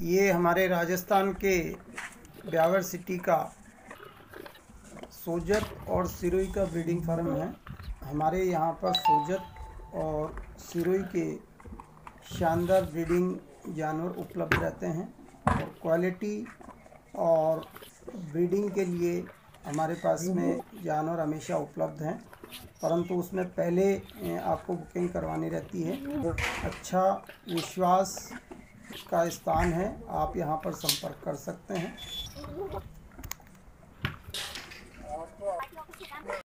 ये हमारे राजस्थान के ब्यावर सिटी का सोजत और सिरोई का ब्रीडिंग फार्म है। हमारे यहाँ पर सोजत और सिरोई के शानदार ब्रीडिंग जानवर उपलब्ध रहते हैं और क्वालिटी और ब्रीडिंग के लिए हमारे पास में जानवर हमेशा उपलब्ध हैं। परंतु उसमें पहले आपको बुकिंग करवानी रहती है। अच्छा विश्वास का स्थान है आप यहाँ पर संपर्क कर सकते हैं।